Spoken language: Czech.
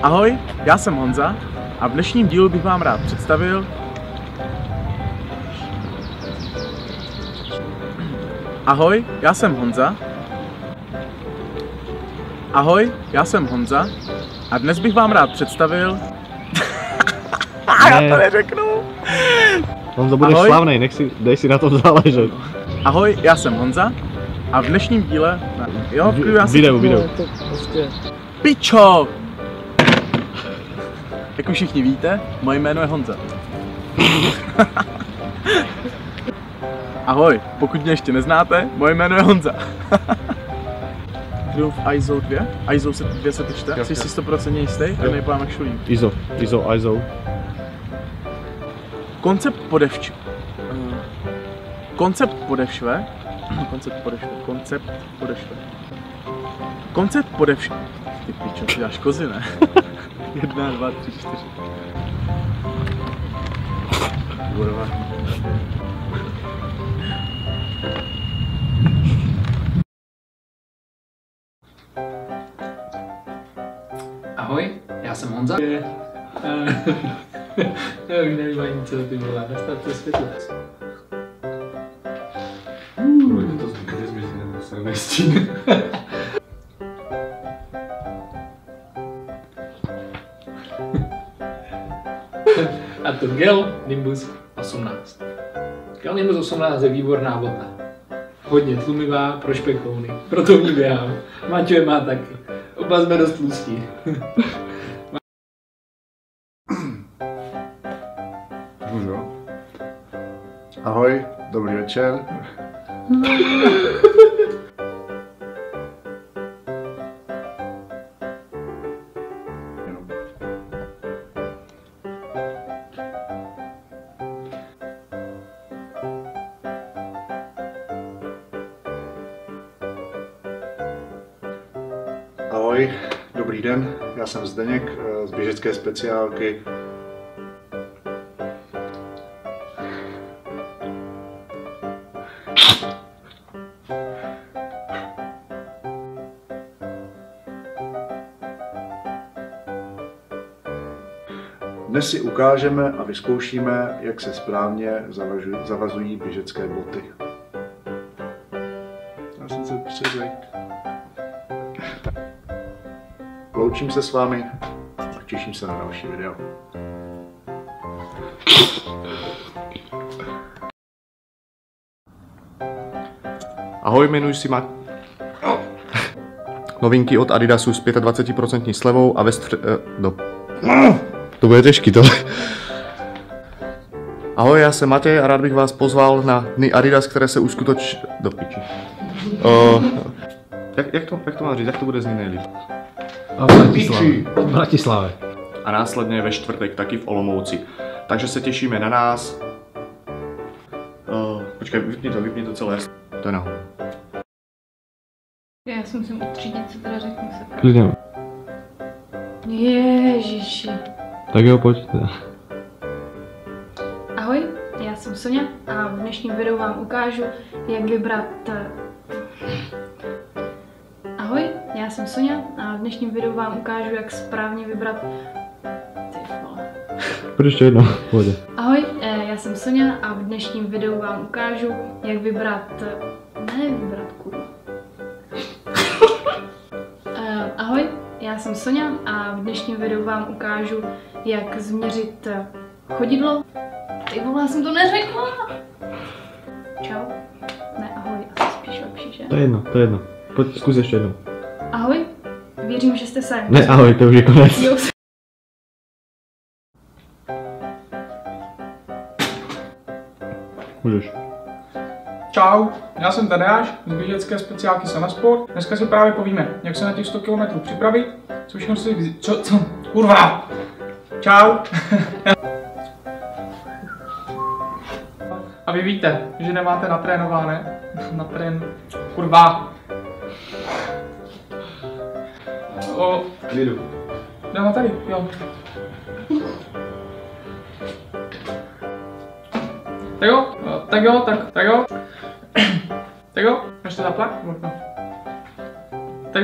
Ahoj, já jsem Honza a v dnešním dílu bych vám rád představil Ahoj, já jsem Honza. Ahoj, já jsem Honza a dnes bych vám rád představil já to neřeknu. Honza, budeš Ahoj. slavnej, nech si, dej si na tom záležet. Ahoj, já jsem Honza a v dnešním díle... Jo, v klidu, já řeknu, video. to prostě- Pičo! Jak už všichni víte, moje jméno je Honza. Ahoj, pokud mě ještě neznáte, moje jméno je Honza. Triumph ISO 2? ISO se 2 se to čte? Jsi si 100% jistý? Jo. Jak šulím. ISO, ISO, ISO. Koncept podevč... eh, Koncept podevšve... Koncept podevšve... Koncept podevšve... Koncept podevšve... Ty pičo, ty dáš kozy, ne? Jedna, dva, tři, čtyři. Kurva. Ahoj, já jsem Honza. Je, já už nevím ani co ty vole, nastavte světlo. To zbytě zbytě, se nestíne. A to Gel Nimbus 18. Gel Nimbus 18 je výborná bota. Hodně tlumivá pro špekouny, proto v ní běhám. Maťo je má taky. Oba jsme dost tlustí. Můžu? Ahoj, dobrý večer. Ahoj, dobrý den, já jsem Zdeněk eh, z běžecké speciálky Dnes si ukážeme a vyzkoušíme, jak se správně zavazují běžecké boty. Já jsem se přeřekl. Loučím se s vámi a těším se na další video. Ahoj, jmenuji si Ma... Novinky od Adidasu s 25% slevou a ve stře... eh, No. To bude těžký tohle. Ahoj, já jsem Matěj a rád bych vás pozval na dny Adidas, které se uskutoč... Do piči. Uh, jak, jak, to, jak to mám říct, jak to bude znít nejlíp? A v Bratislave. V Bratislave. A následně ve čtvrtek taky v Olomouci. Takže se těšíme na nás. Uh, počkej, vypni to, vypni to celé. To je nahoru. Já si musím utřídit, co teda řeknu se. Klidně. Ježiši. Tak jo, pojď teda. Ahoj, já jsem Sonja a v dnešním videu vám ukážu, jak vybrat... jsem Sonja a v dnešním videu vám ukážu, jak správně vybrat... Ty vole. Ještě jednou, pojď. Ahoj, eh, já jsem Sonja a v dnešním videu vám ukážu, jak vybrat... Ne vybrat, kurva. Eh, Ahoj, já jsem Sonja a v dnešním videu vám ukážu, jak změřit eh, chodidlo. Ty vole, já jsem to neřekla! Čau. Ne, ahoj, asi spíš lepší, že? To je jedno, to je jedno. Pojď, zkus ještě jednou. Ahoj, věřím, že jste se... Ne, ahoj, to už je konec. Jo, Můžeš. Čau, já jsem Tadeáš z běžecké speciálky Sanasport. Dneska si právě povíme, jak se na těch 100 km připravit, co všechno si... vz- Co, co, kurva! Čau! A vy víte, že nemáte natrénované, natrén... Kurva! O, Klidu. jdeme tady, jo. Tak jo, tak jo, tak, tak jo. Tak